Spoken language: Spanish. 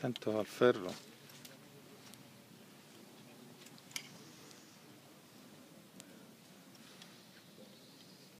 Tanto al ferro.